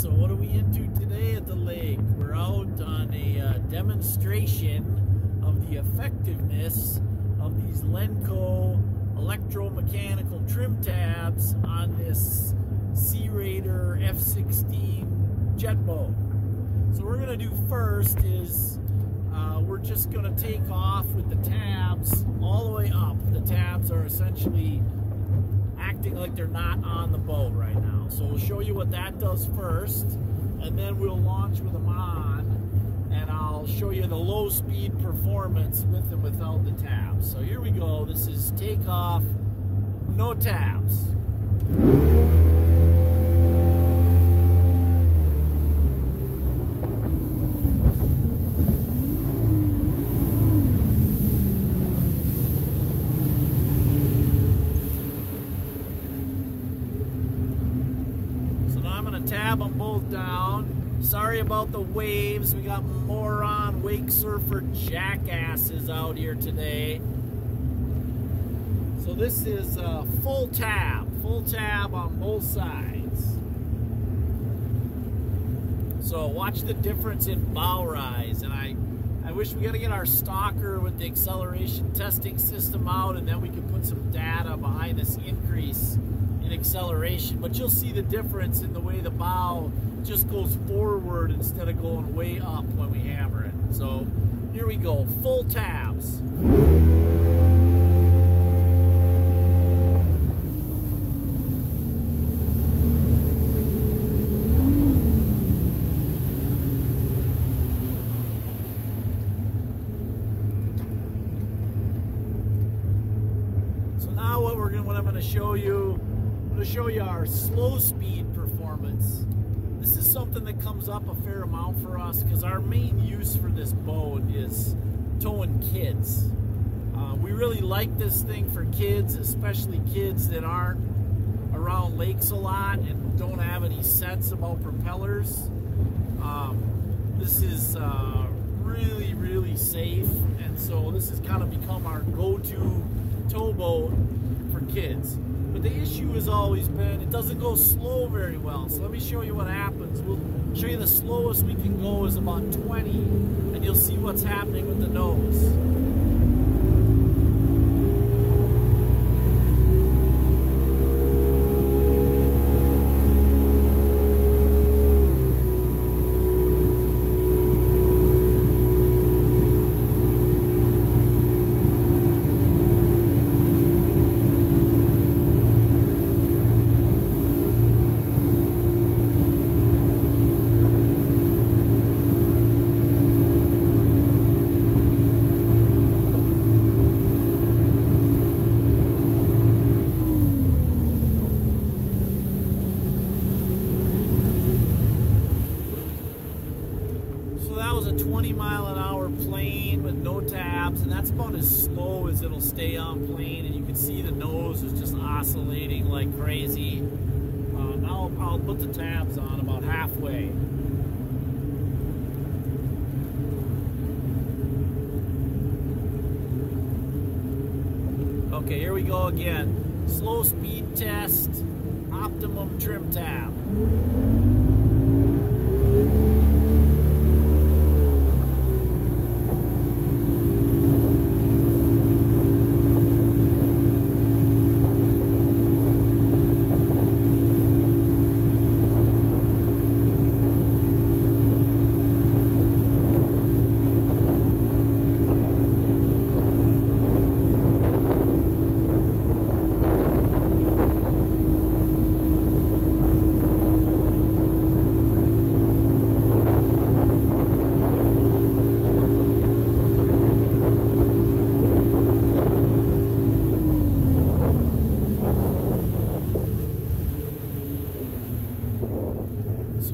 so what are we into today at the lake? We're out on a uh, demonstration of the effectiveness of these Lenco electromechanical trim tabs on this Sea Rayder F-16 jet boat. So what we're gonna do first is uh, we're just gonna take off with the tabs all the way up. The tabs are essentially acting like they're not on the boat right now. So we'll show you what that does first, and then we'll launch with them on, and I'll show you the low speed performance with and without the tabs. So here we go. This is takeoff, no tabs. Tab them both down. Sorry about the waves. We got moron wake surfer jackasses out here today. So this is a full tab, full tab on both sides. So watch the difference in bow rise. And I, I wish we got to get our stalker with the acceleration testing system out and then we can put some data behind this increase in acceleration, but you'll see the difference in the way the bow just goes forward instead of going way up when we hammer it. So here we go, full tabs. So now what we're gonna, what I'm going to show you I'm gonna show you our slow speed performance. This is something that comes up a fair amount for us because our main use for this boat is towing kids. Uh, we really like this thing for kids, especially kids that aren't around lakes a lot and don't have any sense about propellers. Um, this is uh, really, really safe, and so this has kind of become our go-to towboat for kids. But the issue has always been it doesn't go slow very well. So let me show you what happens. We'll show you the slowest we can go is about 20, and you'll see what's happening with the nose. was a 20 mile an hour plane with no tabs, and that's about as slow as it'll stay on plane. And you can see the nose is just oscillating like crazy. Um, I'll, I'll put the tabs on about halfway. Okay, here we go again. Slow speed test, optimum trim tab.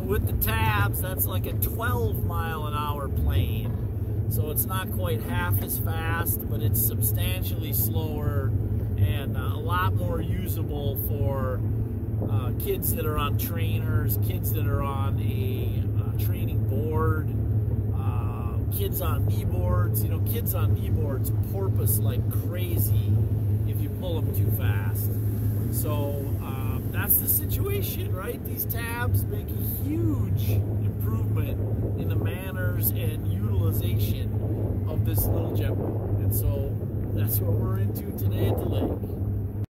with the tabs, that's like a 12 mile an hour plane. So it's not quite half as fast, but it's substantially slower and uh, a lot more usable for uh, kids that are on trainers, kids that are on a uh, training board, uh, kids on kneeboards. You know, kids on kneeboards porpoise like crazy if you pull them too fast. So uh, that's the situation, right? These tabs make a huge and utilization of this little boat. And so that's what we're into today at the lake.